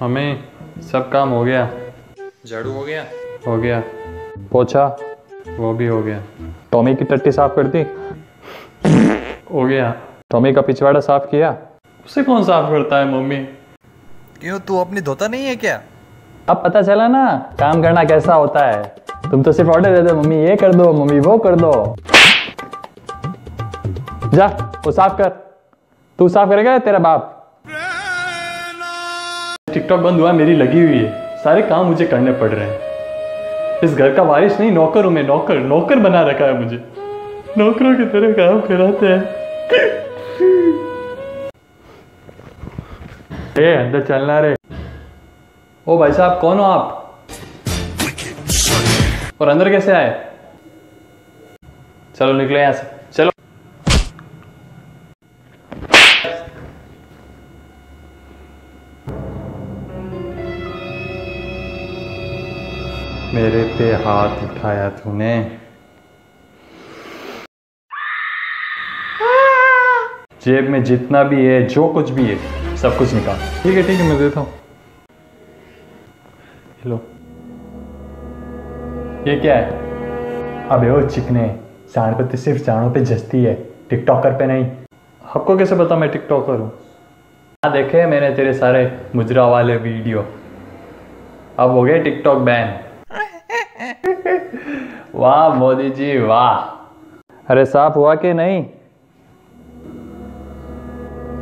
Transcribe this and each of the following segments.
हमें सब काम हो गया। झाड़ू हो गया? हो गया। पोछा वो भी हो गया। टॉमी की टट्टी साफ़ कर दी? हो गया। टॉमी का पिछवाड़ा साफ़ किया? उसे कौन साफ़ करता है मम्मी? क्यों तू अपनी धोता नहीं है क्या? अब पता चला ना काम करना कैसा होता है। तुम तो सिर्फ़ ऑर्डर देते हो, मम्मी ये कर दो मम्मी वो कर दो। जा वो साफ़ कर। तू साफ़ करेगा तेरा बाप? टिकटॉक बंद हुआ, मेरी लगी हुई है। सारे काम मुझे करने पड़ रहे हैं। इस घर का वारिस नहीं, नौकर हूँ मैं नौकर नौकर बना रखा है मुझे। नौकरों की तरह काम कराते हैं। ए, अंदर चलना रे। ओ भाई साहब, कौन हो आप? और अंदर कैसे आए? चलो निकले यहाँ से। मेरे पे हाथ उठाया तूने। जेब में जितना भी है जो कुछ भी है सब कुछ निकाल। ठीक है ठीक है मैं देता हूँ। हेलो ये क्या है? अबे ओ चिकने सांड पे तो सिर्फ़ सांडों पे जस्ती है टिकटॉकर पे नहीं। आपको कैसे पता मैं टिकटॉकर हूँ? हाँ देखे मैंने तेरे सारे मुजरा वाले वीडियो। अब हो गए टिकटॉक बैन। वाह मोदी जी, वाह। अरे साफ़ हुआ कि नहीं?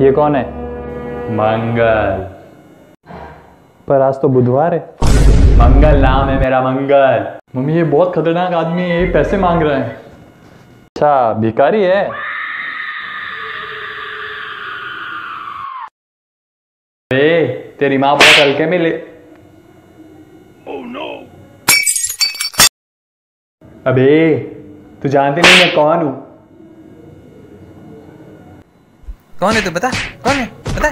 ये कौन है? मंगल। पर आज तो बुधवार है। मंगल नाम है मेरा, मंगल। मम्मी, ये बहुत खतरनाक आदमी है, ये पैसे मांग रहा है। अच्छा भिखारी है। ए, तेरी माँ बहुत हल्के में ले अबे तू जानती नहीं मैं कौन हूँ। कौन है तू? बता। कौन है? बता।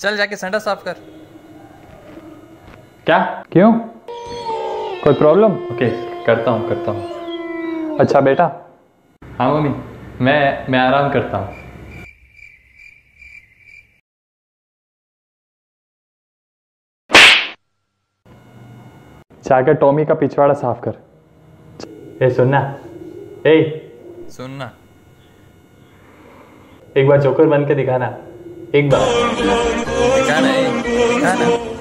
चल जाके संडा साफ़ कर। क्या? क्यों? कोई प्रॉब्लम ओके करता हूँ करता हूँ। अच्छा बेटा। हाँ मम्मी। मैं मैं आराम करता हूँ। जाकर टॉमी का पिछवाड़ा साफ़ कर। ए सुनना। ए। सुनना। एक बार जोकर बन के दिखाना। एक बार। दिखाना है दिखाना।